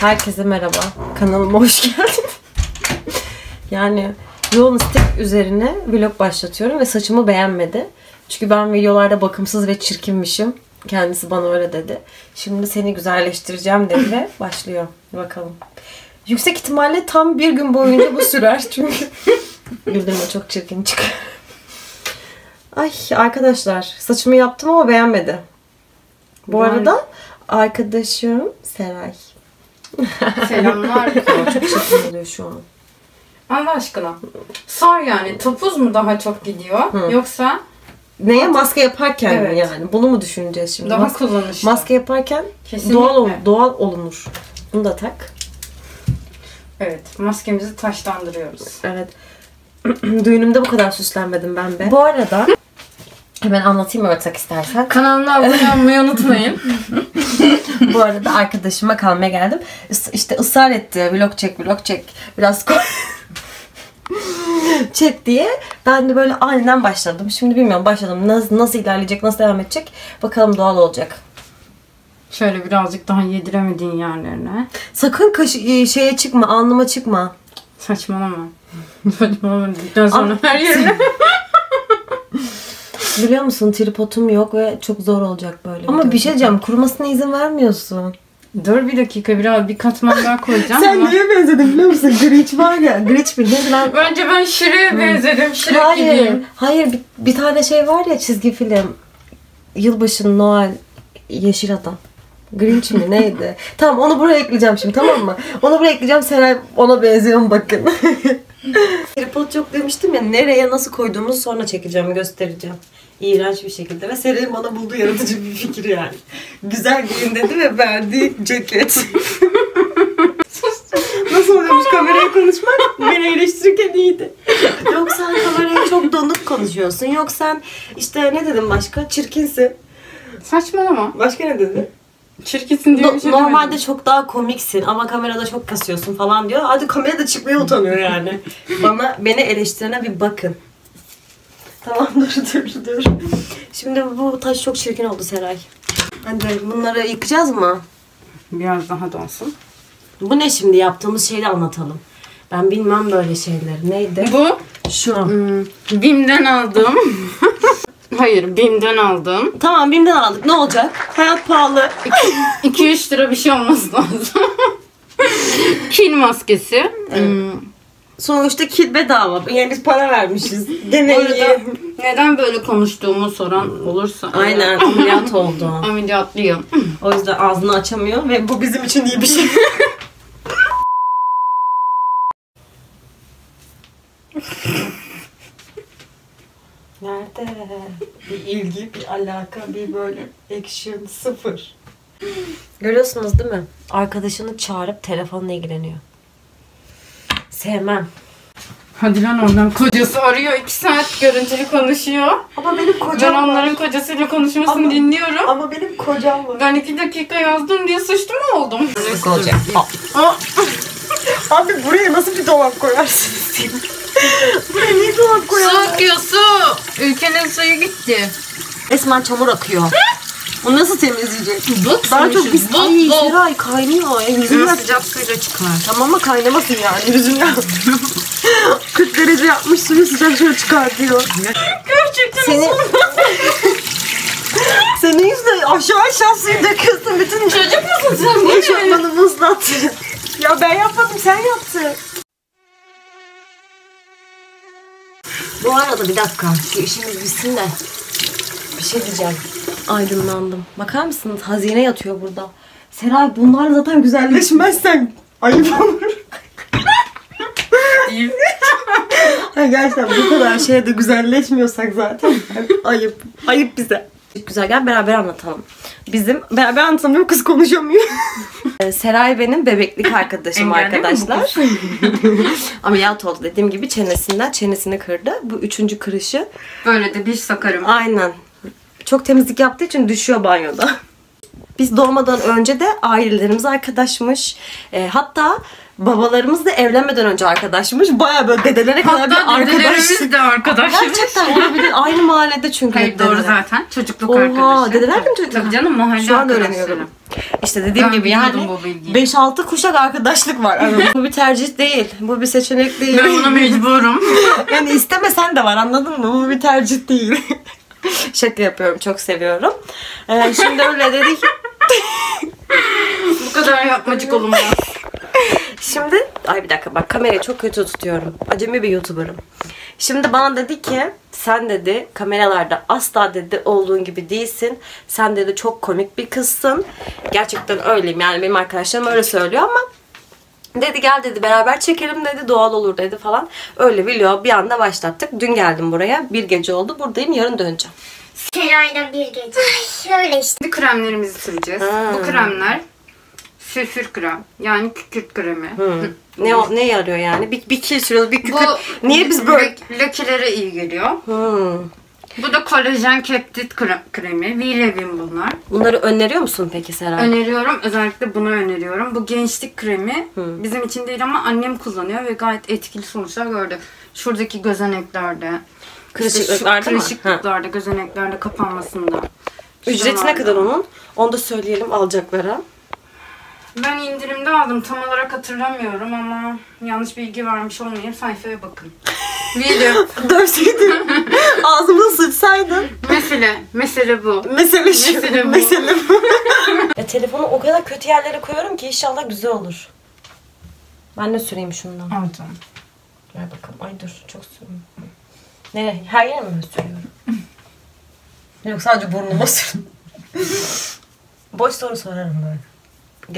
Herkese merhaba. Kanalıma hoş geldin. yani yoğun istek üzerine vlog başlatıyorum ve saçımı beğenmedi. Çünkü ben videolarda bakımsız ve çirkinmişim. Kendisi bana öyle dedi. Şimdi seni güzelleştireceğim dedi ve başlıyor. Bakalım. Yüksek ihtimalle tam bir gün boyunca bu sürer çünkü güldürme çok çirkin çıkıyor. Ay arkadaşlar saçımı yaptım ama beğenmedi. Bu Vay. arada arkadaşım Seray. Selamlar. Çok çirkin oluyor şu an. Allah aşkına. Sor yani topuz mu daha çok gidiyor yoksa Neye maske yaparken mi Evet. yani? Bunu mu düşüneceğiz şimdi? daha Mas- kullanışlı? maske yaparken Kesinlikle. doğal ol- doğal olunur. Bunu da tak. Evet maskemizi taşlandırıyoruz. Evet. Düğünümde bu kadar süslenmedim ben be. Bu arada hemen anlatayım evet tak istersen. Kanalına abone olmayı unutmayın. bu arada arkadaşıma kalmaya geldim. İşte ısrar etti. Vlog çek, vlog çek. Biraz koy. çek diye. Ben de böyle aniden başladım. Şimdi bilmiyorum başladım. Nasıl, nasıl ilerleyecek, nasıl devam edecek. Bakalım doğal olacak. Şöyle birazcık daha yediremediğin yerlerine. Sakın kaş e, şeye çıkma, alnıma çıkma. Saçmalama. Saçmalama dedikten sonra her yerine. Biliyor musun tripodum yok ve çok zor olacak böyle. Ama bir şey diyeceğim, kurumasına izin vermiyorsun. Dur bir dakika biraz bir katman daha koyacağım ama. benzedin biliyor musun? Grinch var ya, Grinch bir neydi lan? Bence ben Şire'ye benzedim. Şirek Hayır, gibiyim. hayır bir, bir tane şey var ya çizgi film. Yılbaşı, Noel, Yeşil Adam. Grinch mi neydi? tamam onu buraya ekleyeceğim şimdi tamam mı? Onu buraya ekleyeceğim Seray ona benziyor mu bakın. Tripod yok demiştim ya nereye nasıl koyduğumuzu sonra çekeceğim göstereceğim. İğrenç bir şekilde ve Seray'ın bana bulduğu yaratıcı bir fikir yani. Güzel giyin dedi ve verdiği ceket. Nasıl oluyormuş kameraya konuşmak? Beni eleştirirken iyiydi. Yok sen kameraya çok donuk konuşuyorsun. Yok sen işte ne dedim başka? Çirkinsin. Saçmalama. Başka ne dedi? Çirkinsin diye bir No- şey normalde demedim. çok daha komiksin ama kamerada çok kasıyorsun falan diyor. Hadi kamerada çıkmaya utanıyor yani. Bana beni eleştirene bir bakın. Tamam dur dur dur. Şimdi bu taş çok çirkin oldu Seray. Hadi bunları yıkacağız mı? Biraz daha dolsun. Bu ne şimdi yaptığımız şeyi anlatalım. Ben bilmem böyle şeyleri. Neydi? Bu Şu. Hmm, Bim'den aldım. Hayır, Bim'den aldım. Tamam BİM'den aldık. Ne olacak? Hayat pahalı. 2-3 lira bir şey olması lazım. Kil maskesi. Hmm, Sonuçta kit bedava. Yani biz para vermişiz. Bu Deneyi. arada neden böyle konuştuğumu soran olursa. Aynen ameliyat oldu. Ameliyatlıyım. O yüzden ağzını açamıyor ve bu bizim için iyi bir şey. Nerede? Bir ilgi, bir alaka, bir böyle action sıfır. Görüyorsunuz değil mi? Arkadaşını çağırıp telefonla ilgileniyor. Sevmem. Hadi lan oradan kocası arıyor 2 saat görüntülü konuşuyor. Ama benim Ben kocam var. onların kocasıyla konuşmasını Ama- dinliyorum. Ama benim kocam var. Ben 2 dakika yazdım diye suçlu mu oldum? olacak. Aa, Abi buraya nasıl bir dolap koyarsınız? buraya niye dolap su koyarsınız? akıyor su. Ülkenin suyu gitti. Resmen çamur akıyor. Bunu nasıl temizleyecek? Bok Daha çok. Bok Ay. Seray kaynıyor. Yüzünden sıcak suyla çıkar. Tamam mı kaynamasın yani yüzünden. 40 derece yapmış suyu sıcak şöyle çıkartıyor. Gerçekten Seni... Senin yüzünden aşağı aşağı suyu döküyorsun. Bütün çocuk musun sen? Bu ne? eşofmanımı ıslattı. ya ben yapmadım sen yaptın. Bu arada bir dakika şu işimiz bitsin de bir şey diyeceğim. Aydınlandım. Bakar mısınız? Hazine yatıyor burada. Seray bunlar zaten güzelleşmezsen ayıp olur. Ay gerçekten bu kadar şeye de güzelleşmiyorsak zaten ayıp. Ayıp bize. Güzel gel beraber anlatalım. Bizim beraber anlatamıyor kız konuşamıyor. Ee, Seray benim bebeklik arkadaşım mi arkadaşlar. Ameliyat oldu dediğim gibi çenesinden çenesini kırdı. Bu üçüncü kırışı. Böyle de bir sakarım. Aynen. Çok temizlik yaptığı için düşüyor banyoda. Biz doğmadan önce de ailelerimiz arkadaşmış. Ee, hatta babalarımız da evlenmeden önce arkadaşmış. Baya böyle dedelere kadar bir Hatta arkadaş. dedelerimiz de arkadaşmış. Gerçekten olabilir. Aynı mahallede çünkü. Hayır doğru dedeler. zaten. Çocukluk Oha, arkadaşı. dedeler de mi çocuklar? Tabii canım mahalle Şu an öğreniyorum. İşte dediğim Ben gibi yani biliyordum bu bilgiyi. 5-6 kuşak arkadaşlık var bu bir tercih değil. Bu bir seçenek değil. Ben buna mecburum. yani istemesen de var anladın mı? Bu bir tercih değil. Şaka yapıyorum. Çok seviyorum. Ee, şimdi öyle dedik. bu kadar yapmacık olunmaz. Şimdi ay bir dakika bak kamerayı çok kötü tutuyorum. Acemi bir YouTuber'ım. Şimdi bana dedi ki sen dedi kameralarda asla dedi olduğun gibi değilsin. Sen dedi çok komik bir kızsın. Gerçekten öyleyim yani benim arkadaşlarım öyle söylüyor ama Dedi gel dedi beraber çekelim dedi doğal olur dedi falan. Öyle video bir anda başlattık. Dün geldim buraya. Bir gece oldu. Buradayım yarın döneceğim. Serayla bir gece. Öyle işte. Şimdi kremlerimizi süreceğiz. Ha. Bu kremler sülfür krem. Yani kükürt kremi. Ne o- ne yarıyor yani? Bir, bir kil sürüyoruz bir Bu kükürt. Niye biz böyle... lek- lekelere iyi geliyor. Hmm. Bu da kolajen keptit kre- kremi. V-Levin bunlar. Bunları öneriyor musun peki Seray? Öneriyorum. Özellikle bunu öneriyorum. Bu gençlik kremi bizim için değil ama annem kullanıyor ve gayet etkili sonuçlar gördü. Şuradaki gözeneklerde. Kırışıklıklarda işte Kırışıklıklarda, gözeneklerde kapanmasında. Ücreti ne kadar onun? Onu da söyleyelim alacaklara. Ben indirimde aldım. Tam olarak hatırlamıyorum ama yanlış bilgi vermiş olmayayım. Sayfaya bakın. Video. Dövseydin. Ağzıma sıçsaydın. mesele. Mesele bu. Mesele şu. Mesele bu. Mesele bu. ya telefonu o kadar kötü yerlere koyuyorum ki inşallah güzel olur. Ben de süreyim şundan. Aldım. Ver bakalım. Ay dur çok sürüyorum. Nereye? Her yere mi sürüyorum? Yok sadece burnuma sürüyorum. Boş soru sorarım böyle.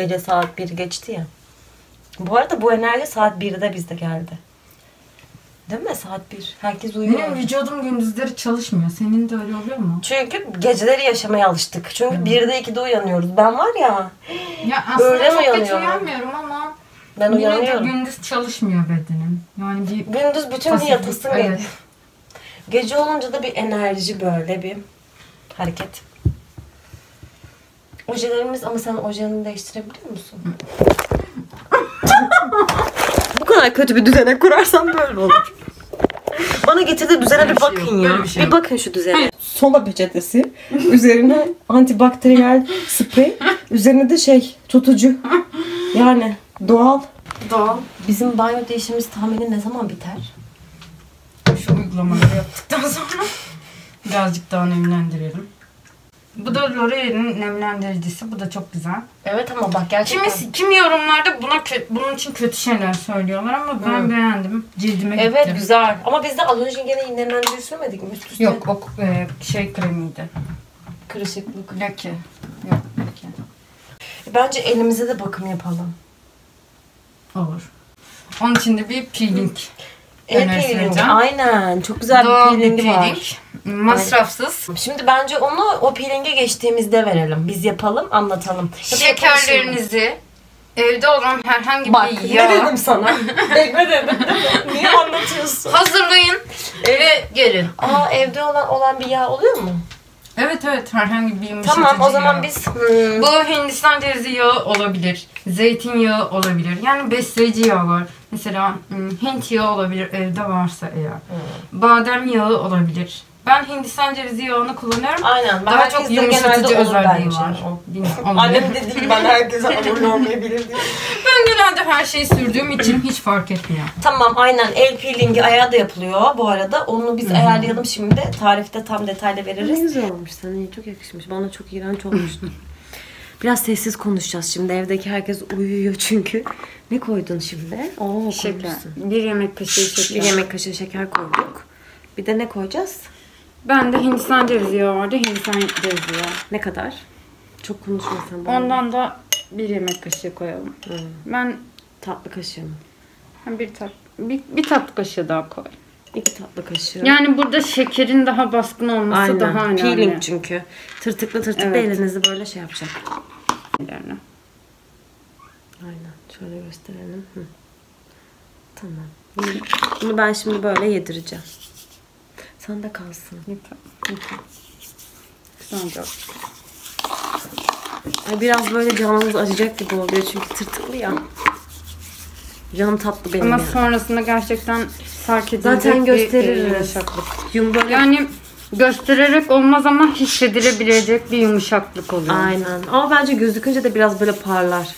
Gece saat 1 geçti ya. Bu arada bu enerji saat 1'de bizde geldi. Değil mi? Saat 1. Herkes uyuyor. Benim vücudum gündüzleri çalışmıyor. Senin de öyle oluyor mu? Çünkü geceleri yaşamaya alıştık. Çünkü 1'de 2'de uyanıyoruz. Ben var ya Ya aslında Öyle çok geç uyanıyorum? uyanmıyorum ama ben yine de uyanıyorum. gündüz çalışmıyor bedenim. Yani bir Gündüz bütün gün Pasiflik, yatasın evet. geliyor. Gece olunca da bir enerji böyle bir hareket. Ojelerimiz ama sen ojelini değiştirebiliyor musun? Kadar kötü bir düzene kurarsan böyle olur. Bana getirdiği düzene bir bir şey bakın yok, ya. bir şey bakın şu düzene. Sola peçetesi. Üzerine antibakteriyel sprey. Üzerine de şey tutucu. Yani doğal. doğal Bizim banyo değişimimiz tahmini ne zaman biter? şu uygulamaları yaptıktan sonra birazcık daha nemlendirelim. Bu da L'Oreal'in nemlendiricisi. Bu da çok güzel. Evet ama bak gerçekten. Kimi, kimi yorumlarda buna bunun için kötü şeyler söylüyorlar ama ben Hı. beğendim. Cildime Evet gitti. güzel. Ama biz de az önce gene nemlendirici sürmedik mi? Üst üste Yok o e, şey kremiydi. kırışıklık. Leke. Yok leke. Bence elimize de bakım yapalım. Olur. Onun için de bir peeling. El peelingi. Aynen. Çok güzel Doğal bir bir peelingi peeling. var. Masrafsız. Şimdi bence onu o peelinge geçtiğimizde verelim. Biz yapalım, anlatalım. Şekerlerinizi evde olan herhangi. Bak bir ne yağ dedim sana? Bekle dedim. Niye anlatıyorsun? hazırlayın ve gelin. Aa evde olan olan bir yağ oluyor mu? Evet evet herhangi bir yumuşatıcı Tamam o zaman yağ. biz hmm, Bu Hindistan cevizi yağı olabilir. Zeytinyağı olabilir. Yani besleyici yağlar. Mesela hmm, Hint yağı olabilir evde varsa eğer. Hmm. Badem yağı olabilir. Ben Hindistan cevizi yağını kullanıyorum. aynen. Ben Daha çok yumuşatıcı özelliği var. O. Bilmiyorum, Annem de değil ben herkese abone olmayabilir diye. Ben genelde her şeyi sürdüğüm için hiç fark etmiyor. Tamam aynen el peelingi ayağı da yapılıyor bu arada. Onu biz ayarlayalım şimdi. Tarifte tam detaylı veririz. Ne güzel olmuş sana iyi çok yakışmış. Bana çok iğrenç olmuştu. Biraz sessiz konuşacağız şimdi. Evdeki herkes uyuyor çünkü. Ne koydun şimdi? Oo, Şeker. koymuşsun. Bir yemek kaşığı şeker. Bir yemek kaşığı şeker koyduk. Bir de ne koyacağız? Ben de Hindistan cevizi yağı vardı. Hindistan cevizi yağı. Ne kadar? Çok konuşmasan bana. Ondan da bir yemek kaşığı koyalım. Ben Tatlı kaşığı mı? ha, bir tat bir, bir tatlı kaşığı daha koy. İki tatlı kaşığı. Yani burada şekerin daha baskın olması Aynen. daha önemli. Peeling çünkü. Tırtıklı tırtıklı Evet. elinizi böyle şey yapacak. Yani. Aynen. Şöyle gösterelim. Hı. Tamam. Bunu ben şimdi böyle yedireceğim. Sen de kalsın. Yeter. Yeter. Güzelce. Ay biraz böyle canımız acıyacak gibi oluyor çünkü tırtıklı ya. Canım tatlı benim Ama ya. sonrasında gerçekten fark edilecek Zaten bir, e, gösteririz. yumuşaklık. Yum böyle Yani göstererek olmaz ama hissedilebilecek bir yumuşaklık oluyor. Aynen. Ama bence gözükünce de biraz böyle parlar.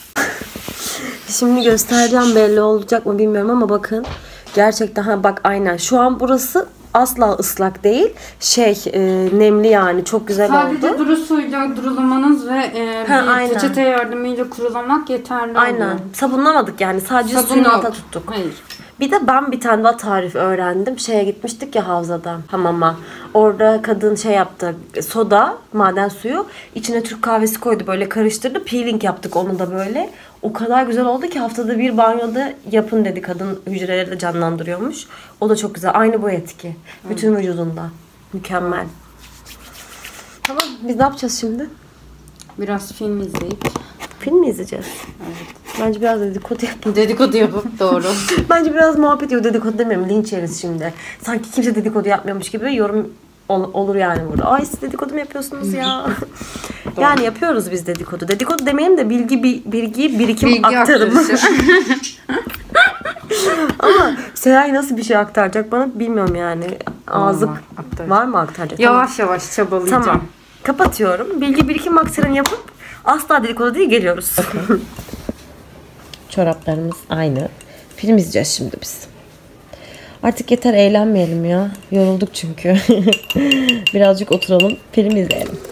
Şimdi göstereceğim belli olacak mı bilmiyorum ama bakın. Gerçekten ha bak aynen. Şu an burası asla ıslak değil. Şey e, nemli yani. Çok güzel Sadece oldu. duru suyla durulamanız ve e, Ha, bir aynen. peçete yardımıyla kurulamak yeterli Aynen. oluyor. Sabunlamadık yani. Sadece Sabun suyun alta tuttuk. Hayır. Bir de ben bir tane daha tarif öğrendim. Şeye gitmiştik ya havzada hamama. Orada kadın şey yaptı. Soda, maden suyu. içine Türk kahvesi koydu. Böyle karıştırdı. Peeling yaptık onu da böyle. O kadar güzel oldu ki haftada bir banyoda yapın dedi. Kadın hücreleri de canlandırıyormuş. O da çok güzel. Aynı bu etki. Bütün vücudunda. Mükemmel. Tamam biz ne yapacağız şimdi? Biraz film izleyip Film mi izleyeceğiz? Bence biraz dedikodu yapalım. dedikodu yapıp doğru. Bence biraz muhabbet yok dedikodu demiyorum linç yeriz şimdi. Sanki kimse dedikodu yapmıyormuş gibi yorum ol- olur yani burada. Ay siz dedikodu mu yapıyorsunuz ya? yani yapıyoruz biz dedikodu. Dedikodu demeyelim de bilgi bi- bilgi birikim Bilgi aktarımı. aktarışı. Ama Seray nasıl bir şey aktaracak bana bilmiyorum yani. Ağzı Var, aktaracak. var mı aktaracak? yavaş yavaş çabalayacağım. Tamam. Kapatıyorum. Bilgi birikim aktarımı yapıp asla dedikodu değil geliyoruz. Çoraplarımız aynı. Film izleyeceğiz şimdi biz. Artık yeter eğlenmeyelim ya. Yorulduk çünkü. Birazcık oturalım, film izleyelim.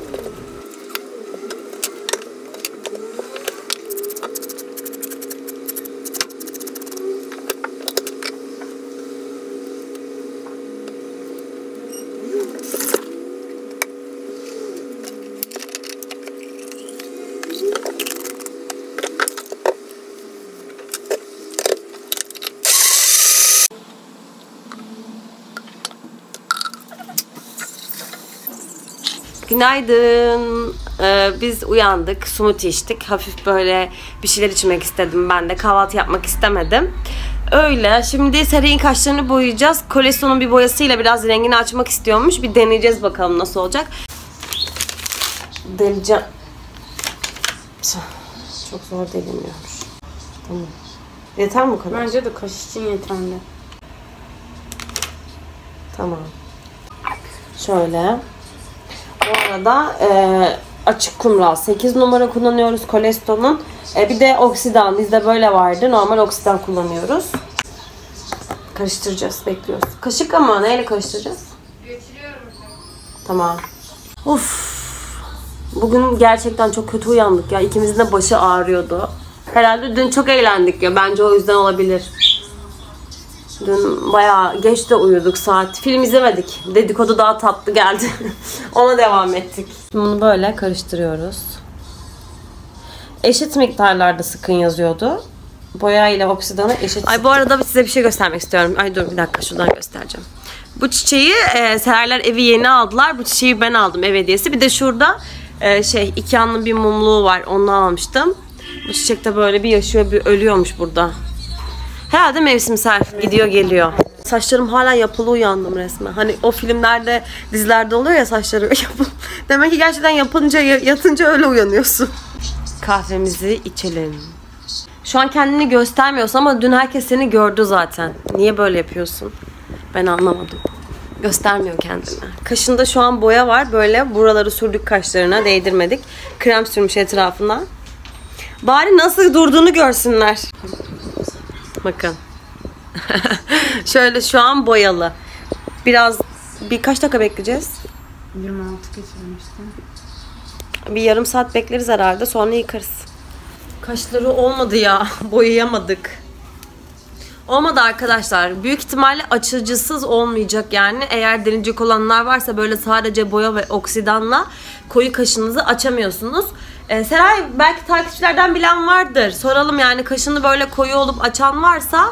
Günaydın. Ee, biz uyandık, smoothie içtik. Hafif böyle bir şeyler içmek istedim ben de. Kahvaltı yapmak istemedim. Öyle. Şimdi Seray'ın kaşlarını boyayacağız. Kolestonun bir boyasıyla biraz rengini açmak istiyormuş. Bir deneyeceğiz bakalım nasıl olacak. Deleceğim. Çok zor deliniyormuş. Tamam. Yeter mi bu kadar? Bence de kaş için yeterli. Tamam. Şöyle. Bu arada e, açık kumral 8 numara kullanıyoruz Koleston'un. E, bir de oksidan bizde böyle vardı. Normal oksidan kullanıyoruz. Karıştıracağız. Bekliyoruz. Kaşık ama neyle karıştıracağız? Tamam. Uf. Bugün gerçekten çok kötü uyandık ya. İkimizin de başı ağrıyordu. Herhalde dün çok eğlendik ya. Bence o yüzden olabilir. Dün bayağı geç de uyuduk saat. Film izlemedik. Dedikodu daha tatlı geldi. Ona devam ettik. Bunu böyle karıştırıyoruz. Eşit miktarlarda sıkın yazıyordu. Boya ile oksidanı eşit. Ay bu arada size bir şey göstermek istiyorum. Ay dur bir dakika şuradan göstereceğim. Bu çiçeği e, Seraylar evi yeni aldılar. Bu çiçeği ben aldım ev hediyesi. Bir de şurada e, şey iki yanlı bir mumluğu var. Onu almıştım. Bu çiçek de böyle bir yaşıyor bir ölüyormuş burada. Herhalde mevsimsel. Gidiyor geliyor. Saçlarım hala yapılı uyandım resmen. Hani o filmlerde, dizilerde oluyor ya saçları yapılı. Demek ki gerçekten yapınca, yatınca öyle uyanıyorsun. Kahvemizi içelim. Şu an kendini göstermiyorsun ama dün herkes seni gördü zaten. Niye böyle yapıyorsun? Ben anlamadım. Göstermiyor kendini. Kaşında şu an boya var. Böyle buraları sürdük kaşlarına değdirmedik. Krem sürmüş etrafına. Bari nasıl durduğunu görsünler. Bakın. Şöyle şu an boyalı. Biraz birkaç dakika bekleyeceğiz. 26 geçirmiştim. Bir yarım saat bekleriz herhalde. Sonra yıkarız. Kaşları olmadı ya. Boyayamadık. Olmadı arkadaşlar. Büyük ihtimalle açıcısız olmayacak yani. Eğer derinecek olanlar varsa böyle sadece boya ve oksidanla koyu kaşınızı açamıyorsunuz. Ee, Seray belki takipçilerden bilen vardır. Soralım yani kaşını böyle koyu olup açan varsa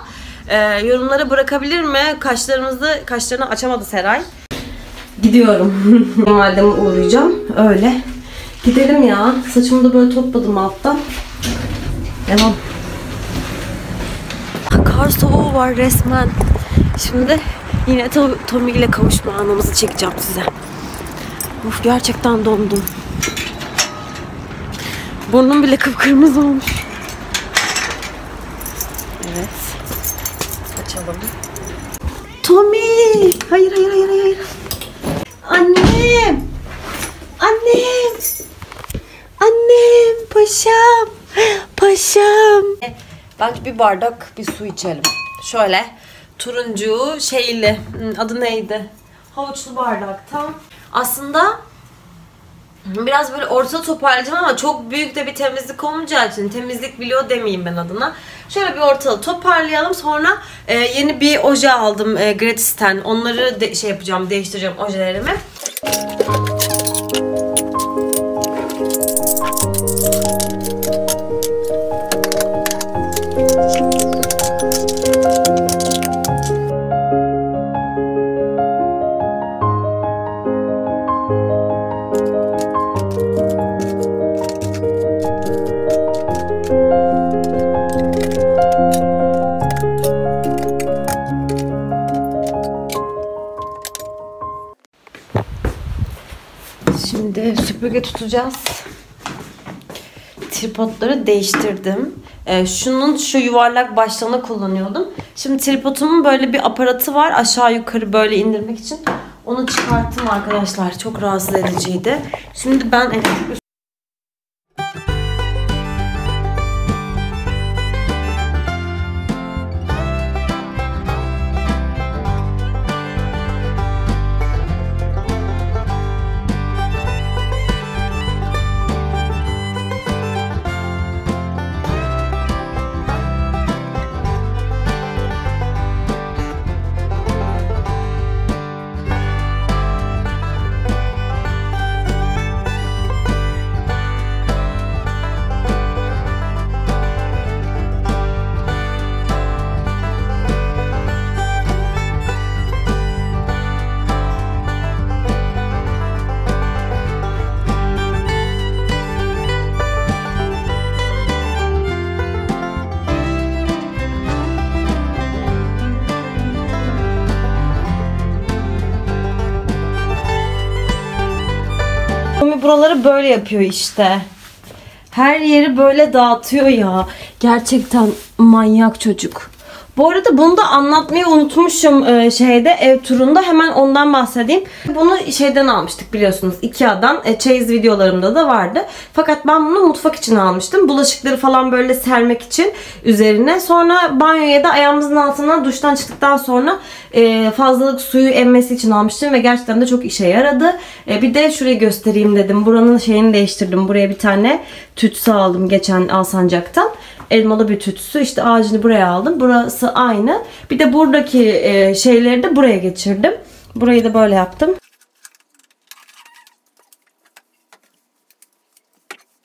e, yorumlara bırakabilir mi? Kaşlarımızı, kaşlarını açamadı Seray. Gidiyorum. Valideme uğrayacağım. Öyle. Gidelim ya. Saçımı da böyle topladım alttan. Devam. Kar soğuğu var resmen. Şimdi yine To- Tommy ile kavuşma anımızı çekeceğim size. Of gerçekten dondum. Burnum bile kıpkırmızı olmuş. Evet. Açalım. Tommy! Hayır hayır hayır hayır. Annem! Annem! Annem! Paşam! Paşam! Bence bir bardak bir su içelim. Şöyle turuncu şeyli hmm, adı neydi? Havuçlu bardaktan. Aslında biraz böyle orta toparlayacağım ama çok büyük de bir temizlik olmayacağı için temizlik biliyor demeyeyim ben adına. Şöyle bir ortalığı toparlayalım. Sonra e, yeni bir oje aldım e, gratisten. Onları şey yapacağım, değiştireceğim ojelerimi. Tutacağız. Tripodları değiştirdim. Ee, şunun şu yuvarlak başlığını kullanıyordum. Şimdi tripodumun böyle bir aparatı var. Aşağı yukarı böyle indirmek için. Onu çıkarttım arkadaşlar. Çok rahatsız ediciydi. Şimdi ben böyle yapıyor işte. Her yeri böyle dağıtıyor ya. Gerçekten manyak çocuk. Bu arada bunu da anlatmayı unutmuşum e, şeyde ev turunda. Hemen ondan bahsedeyim. Bunu şeyden almıştık biliyorsunuz. Ikea'dan. E, çeyiz videolarımda da vardı. Fakat ben bunu mutfak için almıştım. Bulaşıkları falan böyle sermek için üzerine. Sonra banyoya da ayağımızın altına duştan çıktıktan sonra e, fazlalık suyu emmesi için almıştım. Ve gerçekten de çok işe yaradı. E, bir de şurayı göstereyim dedim. Buranın şeyini değiştirdim. Buraya bir tane tütsü aldım geçen Alsancak'tan elmalı bir tütsü. İşte ağacını buraya aldım. Burası aynı. Bir de buradaki e, şeyleri de buraya geçirdim. Burayı da böyle yaptım.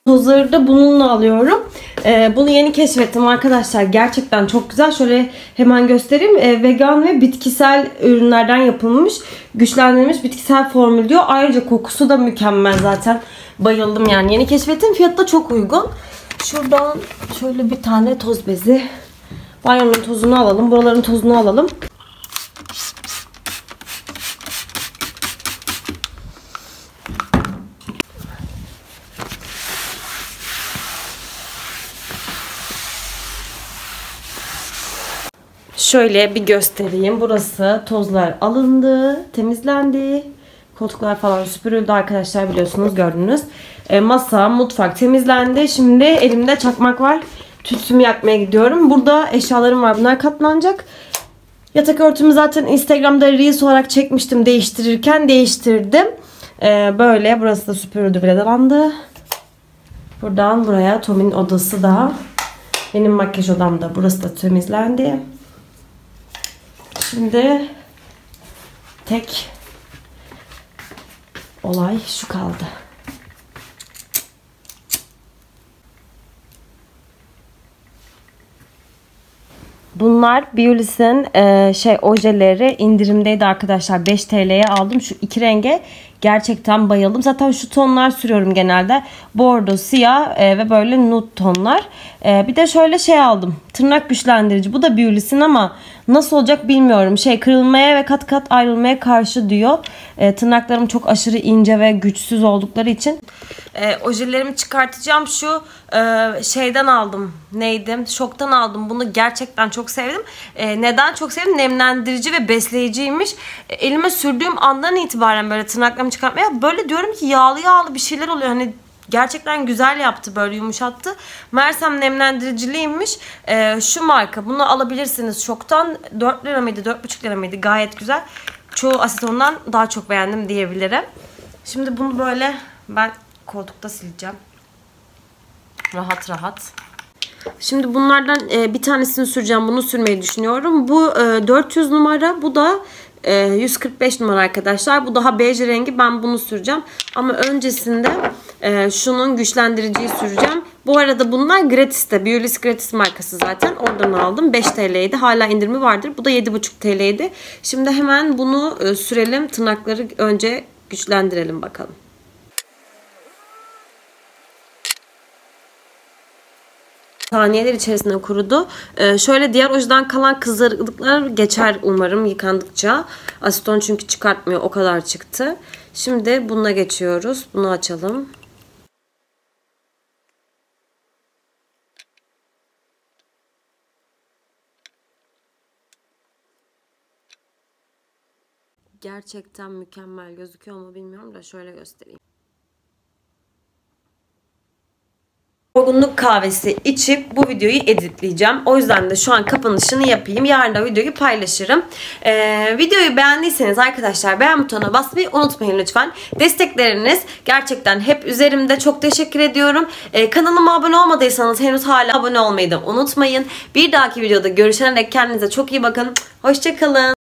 Tozları da bununla alıyorum. Ee, bunu yeni keşfettim arkadaşlar. Gerçekten çok güzel. Şöyle hemen göstereyim. Ee, vegan ve bitkisel ürünlerden yapılmış. Güçlendirilmiş bitkisel formül diyor. Ayrıca kokusu da mükemmel zaten. Bayıldım yani. Yeni keşfettim. Fiyatı da çok uygun. Şuradan şöyle bir tane toz bezi. Banyonun tozunu alalım. Buraların tozunu alalım. Şöyle bir göstereyim. Burası tozlar alındı, temizlendi. Koltuklar falan süpürüldü arkadaşlar biliyorsunuz gördünüz. E, masa, mutfak temizlendi. Şimdi elimde çakmak var. Tütsümü yakmaya gidiyorum. Burada eşyalarım var. Bunlar katlanacak. Yatak örtümü zaten Instagram'da Reels olarak çekmiştim değiştirirken değiştirdim. E, böyle burası da süpürüldü bile dalandı. Buradan buraya Tom'in odası da. Benim makyaj odam da burası da temizlendi. Şimdi tek olay şu kaldı. Bunlar Biolis'in e, şey ojeleri indirimdeydi arkadaşlar. 5 TL'ye aldım. Şu iki renge Gerçekten bayıldım. Zaten şu tonlar sürüyorum genelde. Bordo, siyah e, ve böyle nude tonlar. E, bir de şöyle şey aldım. Tırnak güçlendirici. Bu da Beauty'sin ama nasıl olacak bilmiyorum. Şey kırılmaya ve kat kat ayrılmaya karşı diyor. E, tırnaklarım çok aşırı ince ve güçsüz oldukları için. E, ojelerimi çıkartacağım. Şu e, şeyden aldım. Neydi? Şoktan aldım. Bunu gerçekten çok sevdim. E, neden çok sevdim? Nemlendirici ve besleyiciymiş. E, elime sürdüğüm andan itibaren böyle tırnaklarımı çıkartmaya böyle diyorum ki yağlı yağlı bir şeyler oluyor. Hani gerçekten güzel yaptı böyle yumuşattı. Mersem nemlendiriciliymiş. Ee, şu marka bunu alabilirsiniz şoktan. 4 lira mıydı 4,5 lira mıydı gayet güzel. Çoğu asetondan daha çok beğendim diyebilirim. Şimdi bunu böyle ben koltukta sileceğim. Rahat rahat. Şimdi bunlardan e, bir tanesini süreceğim. Bunu sürmeyi düşünüyorum. Bu e, 400 numara. Bu da e, 145 numara arkadaşlar. Bu daha bej rengi. Ben bunu süreceğim. Ama öncesinde e, şunun güçlendiriciyi süreceğim. Bu arada bunlar gratis'te. Biolis gratis markası zaten. Oradan aldım. 5 TL'ydi. Hala indirimi vardır. Bu da 7,5 TL'ydi. Şimdi hemen bunu e, sürelim. Tırnakları önce güçlendirelim bakalım. saniyeler içerisinde kurudu. Ee, şöyle diğer ojdan kalan kızarıklıklar geçer umarım yıkandıkça. Aseton çünkü çıkartmıyor. O kadar çıktı. Şimdi bununla geçiyoruz. Bunu açalım. Gerçekten mükemmel gözüküyor mu bilmiyorum da şöyle göstereyim. yorgunluk kahvesi içip bu videoyu editleyeceğim. O yüzden de şu an kapanışını yapayım. Yarın da videoyu paylaşırım. Ee, videoyu beğendiyseniz arkadaşlar beğen butonuna basmayı unutmayın lütfen. Destekleriniz gerçekten hep üzerimde. Çok teşekkür ediyorum. Ee, kanalıma abone olmadıysanız henüz hala abone olmayı da unutmayın. Bir dahaki videoda görüşene dek kendinize çok iyi bakın. Hoşçakalın.